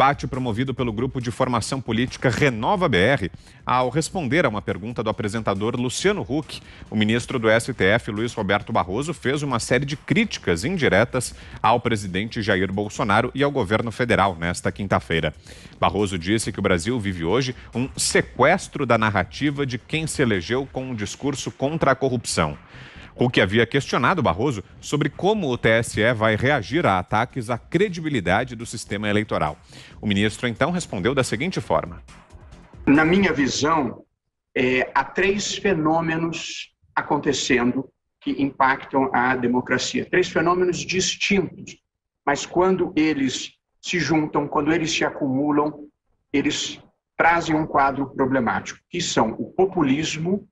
debate promovido pelo grupo de formação política Renova BR, ao responder a uma pergunta do apresentador Luciano Huck, o ministro do STF, Luiz Roberto Barroso, fez uma série de críticas indiretas ao presidente Jair Bolsonaro e ao governo federal nesta quinta-feira. Barroso disse que o Brasil vive hoje um sequestro da narrativa de quem se elegeu com um discurso contra a corrupção. Huck havia questionado Barroso sobre como o TSE vai reagir a ataques à credibilidade do sistema eleitoral. O ministro então respondeu da seguinte forma: Na minha visão, é, há três fenômenos acontecendo que impactam a democracia. Três fenômenos distintos, mas quando eles se juntam, quando eles se acumulam, eles trazem um quadro problemático, que são o populismo,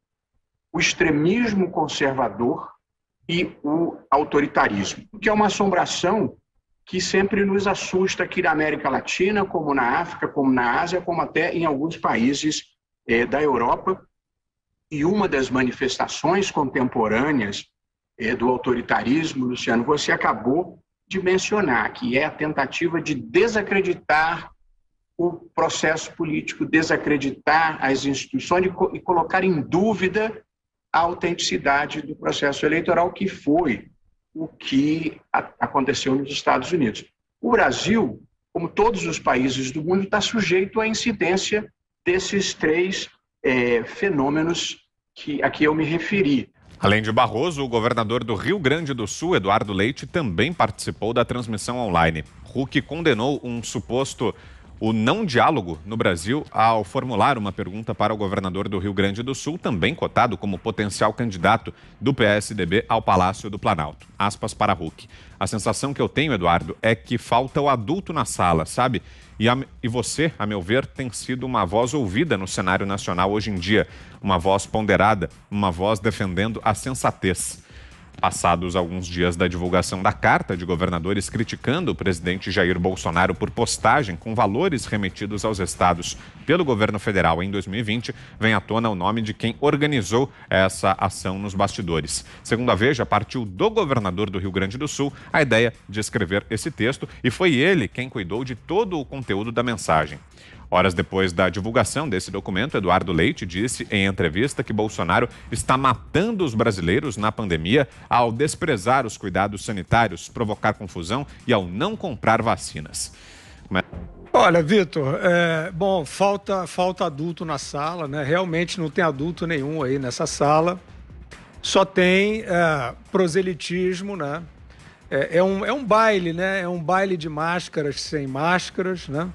o extremismo conservador e o autoritarismo, que é uma assombração que sempre nos assusta aqui na América Latina, como na África, como na Ásia, como até em alguns países é, da Europa. E uma das manifestações contemporâneas é, do autoritarismo, Luciano, você acabou de mencionar, que é a tentativa de desacreditar o processo político, desacreditar as instituições e colocar em dúvida a autenticidade do processo eleitoral, que foi o que aconteceu nos Estados Unidos. O Brasil, como todos os países do mundo, está sujeito à incidência desses três é, fenômenos que a que eu me referi. Além de Barroso, o governador do Rio Grande do Sul, Eduardo Leite, também participou da transmissão online. Huck condenou um suposto o não diálogo no Brasil ao formular uma pergunta para o governador do Rio Grande do Sul, também cotado como potencial candidato do PSDB ao Palácio do Planalto. Aspas para Huck. A sensação que eu tenho, Eduardo, é que falta o adulto na sala, sabe? E, a, e você, a meu ver, tem sido uma voz ouvida no cenário nacional hoje em dia, uma voz ponderada, uma voz defendendo a sensatez. Passados alguns dias da divulgação da carta de governadores criticando o presidente Jair Bolsonaro por postagem com valores remetidos aos estados pelo governo federal em 2020, vem à tona o nome de quem organizou essa ação nos bastidores. Segundo a Veja, partiu do governador do Rio Grande do Sul a ideia de escrever esse texto e foi ele quem cuidou de todo o conteúdo da mensagem. Horas depois da divulgação desse documento, Eduardo Leite disse em entrevista que Bolsonaro está matando os brasileiros na pandemia ao desprezar os cuidados sanitários, provocar confusão e ao não comprar vacinas. Mas... Olha, Vitor, é, bom, falta, falta adulto na sala, né? Realmente não tem adulto nenhum aí nessa sala. Só tem é, proselitismo, né? É, é, um, é um baile, né? É um baile de máscaras sem máscaras, né?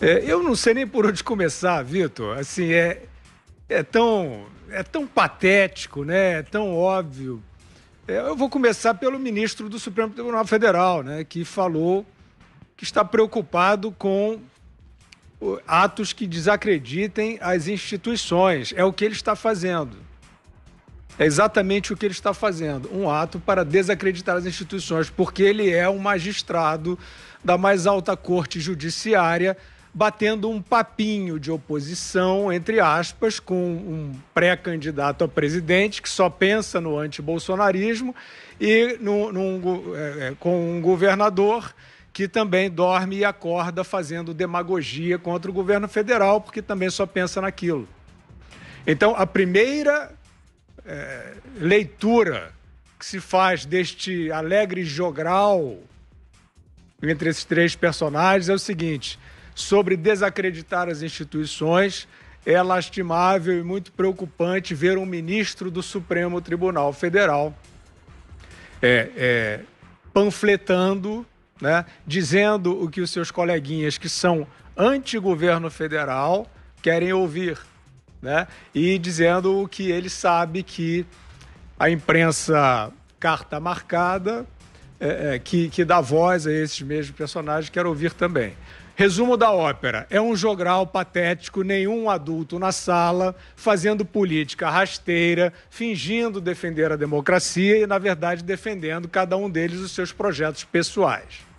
É, eu não sei nem por onde começar, Vitor. Assim, é, é, tão, é tão patético, né? É tão óbvio. É, eu vou começar pelo ministro do Supremo Tribunal Federal, né? Que falou que está preocupado com atos que desacreditem as instituições. É o que ele está fazendo. É exatamente o que ele está fazendo. Um ato para desacreditar as instituições, porque ele é um magistrado da mais alta corte judiciária batendo um papinho de oposição, entre aspas, com um pré-candidato a presidente que só pensa no antibolsonarismo e num, num, é, é, com um governador que também dorme e acorda fazendo demagogia contra o governo federal, porque também só pensa naquilo. Então, a primeira é, leitura que se faz deste alegre jogral entre esses três personagens é o seguinte: sobre desacreditar as instituições. É lastimável e muito preocupante ver um ministro do Supremo Tribunal Federal é, é, panfletando, né, dizendo o que os seus coleguinhas que são anti-governo federal querem ouvir, né, e dizendo o que ele sabe que a imprensa carta marcada, é, é que, que dá voz a esses mesmos personagens, quer ouvir também. Resumo da ópera: é um jogral patético, nenhum adulto na sala, fazendo política rasteira, fingindo defender a democracia e, na verdade, defendendo cada um deles os seus projetos pessoais.